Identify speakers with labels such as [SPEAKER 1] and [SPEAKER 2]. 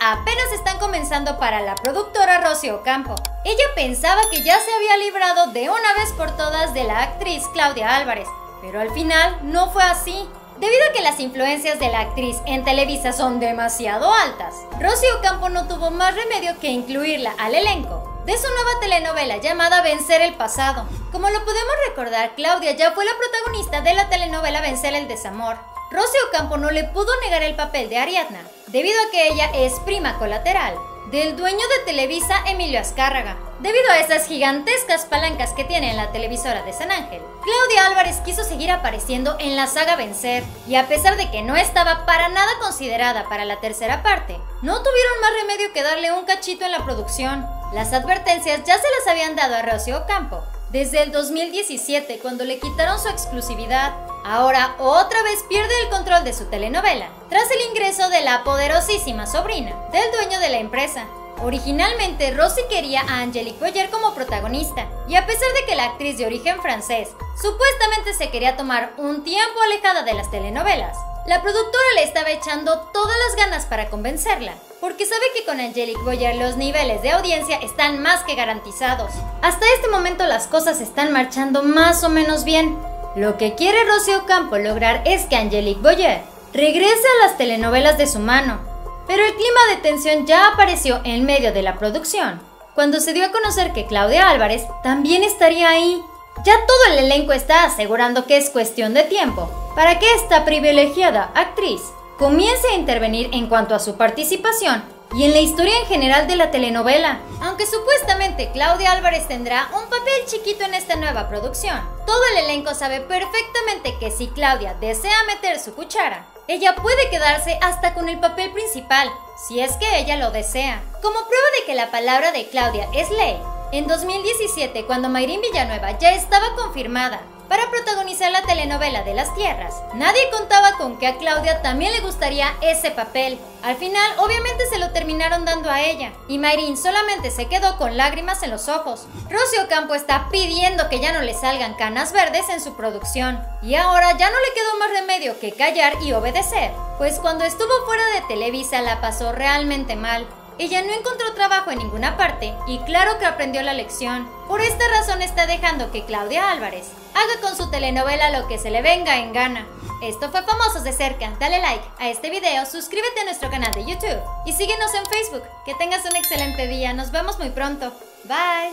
[SPEAKER 1] apenas están comenzando para la productora Rosy Ocampo. Ella pensaba que ya se había librado de una vez por todas de la actriz Claudia Álvarez, pero al final no fue así. Debido a que las influencias de la actriz en Televisa son demasiado altas, Rosy Ocampo no tuvo más remedio que incluirla al elenco de su nueva telenovela llamada Vencer el Pasado. Como lo podemos recordar, Claudia ya fue la protagonista de la telenovela Vencer el Desamor. Rosy Ocampo no le pudo negar el papel de Ariadna, debido a que ella es prima colateral del dueño de Televisa, Emilio Azcárraga. Debido a esas gigantescas palancas que tiene en la televisora de San Ángel, Claudia Álvarez quiso seguir apareciendo en la saga Vencer, y a pesar de que no estaba para nada considerada para la tercera parte, no tuvieron más remedio que darle un cachito en la producción. Las advertencias ya se las habían dado a Rocío Ocampo desde el 2017 cuando le quitaron su exclusividad. Ahora otra vez pierde el control de su telenovela tras el ingreso de la poderosísima sobrina del dueño de la empresa. Originalmente Rosy quería a Angelique Boyer como protagonista y a pesar de que la actriz de origen francés supuestamente se quería tomar un tiempo alejada de las telenovelas, la productora le estaba echando todas las ganas para convencerla, porque sabe que con Angelique Boyer los niveles de audiencia están más que garantizados. Hasta este momento las cosas están marchando más o menos bien. Lo que quiere Rocío Campo lograr es que Angelique Boyer regrese a las telenovelas de su mano. Pero el clima de tensión ya apareció en medio de la producción, cuando se dio a conocer que Claudia Álvarez también estaría ahí. Ya todo el elenco está asegurando que es cuestión de tiempo para que esta privilegiada actriz comience a intervenir en cuanto a su participación y en la historia en general de la telenovela. Aunque supuestamente Claudia Álvarez tendrá un papel chiquito en esta nueva producción, todo el elenco sabe perfectamente que si Claudia desea meter su cuchara, ella puede quedarse hasta con el papel principal, si es que ella lo desea. Como prueba de que la palabra de Claudia es ley, en 2017, cuando Mayrín Villanueva ya estaba confirmada para protagonizar la telenovela de las tierras. Nadie contaba con que a Claudia también le gustaría ese papel. Al final, obviamente se lo terminaron dando a ella, y Mayrin solamente se quedó con lágrimas en los ojos. Rocío Campo está pidiendo que ya no le salgan canas verdes en su producción, y ahora ya no le quedó más remedio que callar y obedecer, pues cuando estuvo fuera de Televisa la pasó realmente mal. Ella no encontró trabajo en ninguna parte y claro que aprendió la lección. Por esta razón está dejando que Claudia Álvarez haga con su telenovela lo que se le venga en gana. Esto fue Famosos de Cerca. Dale like a este video, suscríbete a nuestro canal de YouTube y síguenos en Facebook. Que tengas un excelente día. Nos vemos muy pronto. Bye.